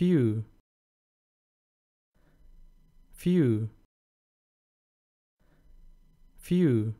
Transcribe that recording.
few. Few. Few.